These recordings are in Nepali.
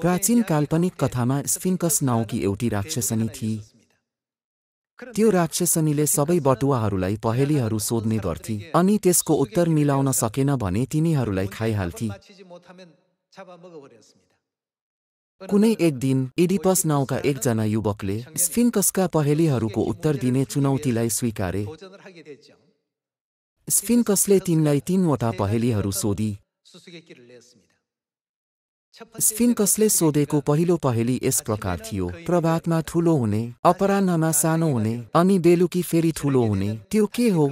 प्राचीन काल्पनिक कथामा स्फिन्कस नाउँकी एउटी राक्षसनी थिई। त्यो राक्षसनीले सबै बटुवाहरूलाई पहेलीहरू सोध्ने गर्थी अनि त्यसको उत्तर मिलाउन सकेन भने तिनीहरूलाई खाइहाल्थी। कुनै एक दिन इडिपस नाउँका एकजना युवकले स्फिन्कसका पहेलीहरूको उत्तर दिने चुनौतीलाई स्वीकारे। स्फिन्कसले तिनलाई तीनवटा पहेलीहरू सोधी। स्फिन्कसले सोधेको पहिलो पहेली यस प्रकार थियो। प्रभातमा ठुलो हुने अपराह्नमा सानो हुने अनि बेलुकी फेरि ठुलो हुने। त्यो के हो?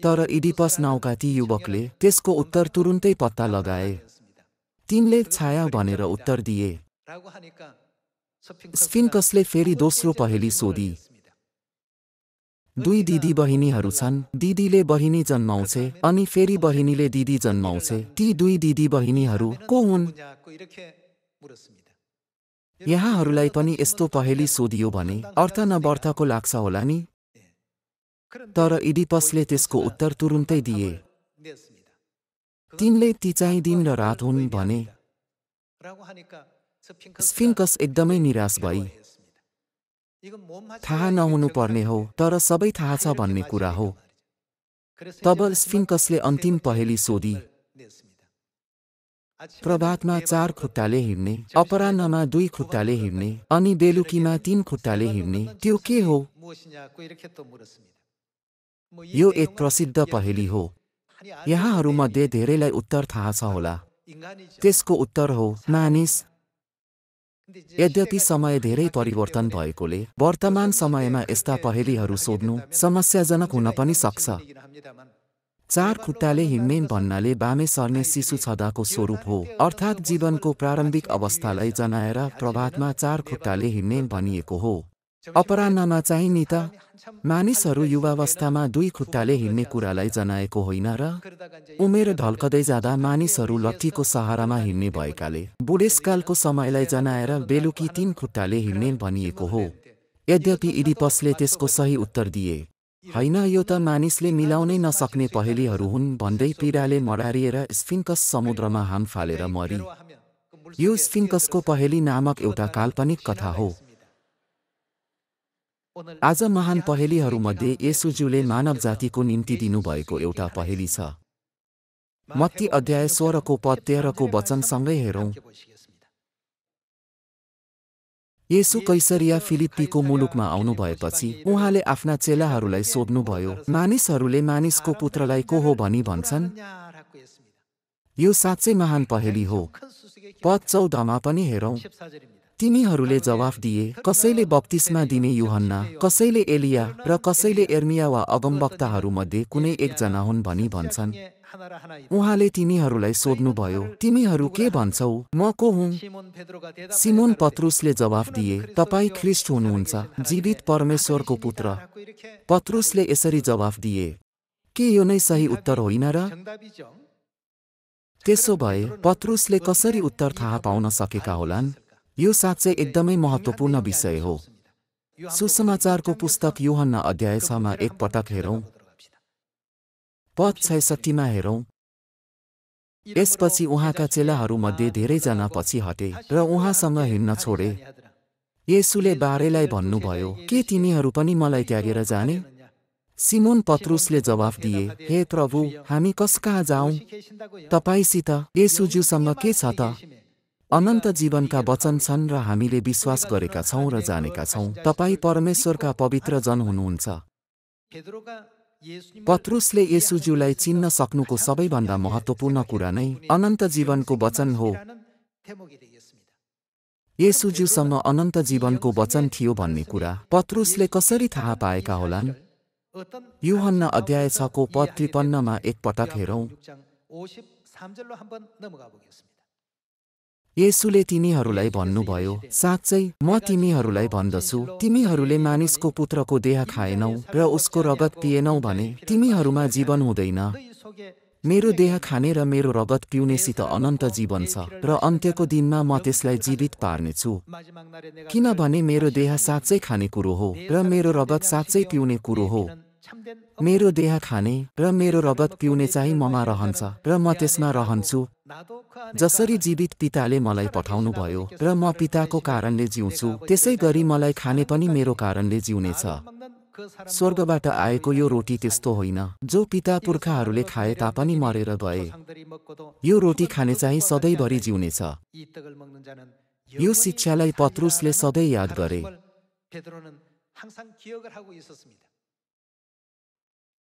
तर इडिपस नाउँका ती युवकले त्यसको उत्तर तुरुन्तै पत्ता लगाए। तिनले छाया भनेर उत्तर दिए स्फिन्कसले फेरि दोस्रो पहेली सोधी। दुई दिदी बहिनीहरू छन्। दिदीले बहिनी जन्माउँछे अनि फेरि बहिनीले दिदी जन्माउँछे। ती दुई दिदी बहिनीहरू को हुन्? यहाँहरूलाई पनि यस्तो पहेली सोधियो भने अर्थ नबर्थको लाग्छ होला नि। तर इडिपसले त्यसको उत्तर तुरुन्तै दिए। तिनले ती चाहिँ दिन र रात हुन् भने। स्फिन्कस एकदमै निराश भई थाहा नहुनु पर्ने हो तर सबै थाहा छ भन्ने कुरा हो तब स्फिन्कसले अन्तिम पहेली सोधी प्रभातमा चार खुट्टाले हिँड्ने अपराह्नमा दुई खुट्टाले हिँड्ने अनि बेलुकीमा तीन खुट्टाले हिँड्ने त्यो के हो यो एक प्रसिद्ध पहेली हो यहाँहरूमध्ये धेरैलाई उत्तर थाहा छ होला त्यसको उत्तर हो मानिस यद्यपि समय धेरै परिवर्तन भएकोले वर्तमान समयमा यस्ता पहेलीहरू सोध्नु समस्याजनक हुन पनि सक्छ। चार खुट्टाले हिँड्ने भन्नाले बामे सर्ने शिशु छदाको स्वरूप हो अर्थात् जीवनको प्रारम्भिक अवस्थालाई जनाएर प्रभातमा चार खुट्टाले हिँड्ने भनिएको हो। अपराह्नमा चाहिँ नि त मानिसहरू युवावस्थामा दुई खुट्टाले हिँड्ने कुरालाई जनाएको होइन र उमेर ढल्कदै जाँदा मानिसहरू लट्ठीको सहारामा हिँड्ने भएकाले बुढेसकालको समयलाई जनाएर बेलुकी तीन खुट्टाले हिँड्ने भनिएको हो। यद्यपि इडिपसले त्यसको सही उत्तर दिए। होइन यो त मानिसले मिलाउनै नसक्ने पहेलीहरू हुन् भन्दै पीडाले मडारिएर स्फिङ्कस समुद्रमा हाम फालेर मरी। यो स्फिङ्कसको पहेली नामक एउटा काल्पनिक कथा हो। आज महान पहेलीहरूमध्ये येसुज्यूले मानव जातिको निम्ति दिनुभएको एउटा पहेली छ। मत्ती अध्याय सोह्रको पद तेह्रको वचनसँगै हेरौँ। येसु कैसरिया फिलिप्पीको मुलुकमा आउनु भएपछि उहाँले आफ्ना चेलाहरूलाई सोध्नुभयो मानिसहरूले मानिसको पुत्रलाई को हो भनी भन्छन्? यो साँच्चै महान पहेली हो। पद चौधमा पनि हेरौँ। तिमीहरूले जवाफ दिए कसैले बत्तिसमा दिने युहन्ना कसैले एलिया र कसैले एर्मिया वा अगमवक्ताहरूमध्ये कुनै एकजना हुन् भनी भन्छन्। उहाँले तिनीहरूलाई सोध्नुभयो तिमीहरू के भन्छौ? म को हुँ? सिमोन पत्रुसले जवाफ दिए तपाईँ ख्रिस्ट हुनुहुन्छ जीवित परमेश्वरको पुत्र। पत्रुसले यसरी जवाफ दिए के यो नै सही उत्तर होइन र? त्यसो भए पत्रुसले कसरी उत्तर थाहा पाउन सकेका होलान्? यो साँच्चै एकदमै महत्त्वपूर्ण विषय हो। सुसमाचारको पुस्तक युहन्ना अध्याय छमा एकपटक हेरौँ। पद छैसठीमा हेरौँ। यसपछि उहाँका चेलाहरूमध्ये धेरैजना पछि हटे र उहाँसँग हिँड्न छोडे। येसुले बारेलाई भन्नुभयो के तिमीहरू पनि मलाई त्यागेर जाने? सिमोन पत्रुसले जवाफ दिए हे प्रभु हामी कस कहाँ जाउँ तपाईँसित येसुज्यूसँग के छ त? अनन्त जीवनका वचन छन् र हामीले विश्वास गरेका छौँ र जानेका छौँ। तपाईँ परमेश्वरका पवित्र जन हुनुहुन्छ। पत्रुसले येसुज्यूलाई चिन्न सक्नुको सबैभन्दा महत्त्वपूर्ण कुरा नै अनन्त जीवनको वचन हो। येसुज्यूसँग अनन्त जीवनको वचन थियो भन्ने कुरा पत्रुसले कसरी थाहा पाएका होलान्? युहन्न अध्याय छको पद त्रिपन्नमा एकपटक हेरौँ। येसुले तिनीहरूलाई भन्नुभयो साँच्चै म तिमीहरूलाई भन्दछु। तिमीहरूले मानिसको पुत्रको देह खाएनौ र उसको रगत पिएनौ भने तिमीहरूमा जीवन हुँदैन। मेरो देह खाने र मेरो रगत पिउनेसित अनन्त जीवन छ र अन्त्यको दिनमा म त्यसलाई जीवित पार्नेछु। किनभने मेरो देह साँच्चै खाने कुरो हो र मेरो रगत साँच्चै पिउने कुरो हो। मेरो देह खाने र मेरो रगत पिउने चाहिँ ममा रहन्छ र म त्यसमा रहन्छु। जसरी जीवित पिताले मलाई पठाउनुभयो र म पिताको कारणले जिउँछु त्यसै गरी मलाई खाने पनि मेरो कारणले जिउनेछ। स्वर्गबाट आएको यो रोटी त्यस्तो होइन। जो पिता पुर्खाहरूले खाए तापनि मरेर गए। यो रोटी खाने चाहिँ सधैँभरि जिउनेछ। यो शिक्षालाई पत्रुसले सधैँ याद गरे।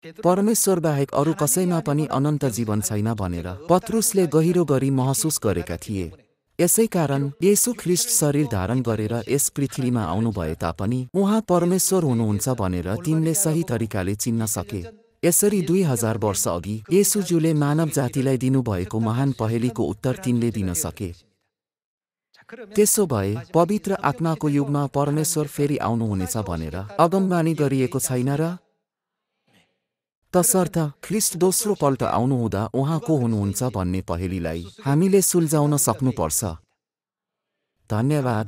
परमेश्वर बाहेक अरू कसैमा पनि अनन्त जीवन छैन भनेर पत्रुसले गहिरो गरी महसुस गरेका थिए। यसै कारण येसु ख्रिस्ट शरीर धारण गरेर यस पृथ्वीमा आउनु भए तापनि उहाँ परमेश्वर हुनुहुन्छ भनेर तिनले सही तरिकाले चिन्न सके। यसरी दुई हजार वर्ष अघि येसुज्यूले मानव जातिलाई दिनुभएको महान पहेलीको उत्तर तिनले दिन सके। त्यसो भए पवित्र आत्माको युगमा परमेश्वर फेरि आउनुहुनेछ भनेर अगमबानी गरिएको छैन र तसर्थ ख्रिस्ट दोस्रो पल्ट आउनुहुँदा उहाँ को हुनुहुन्छ भन्ने पहेलीलाई हामीले सुल्झाउन सक्नुपर्छ। धन्यवाद।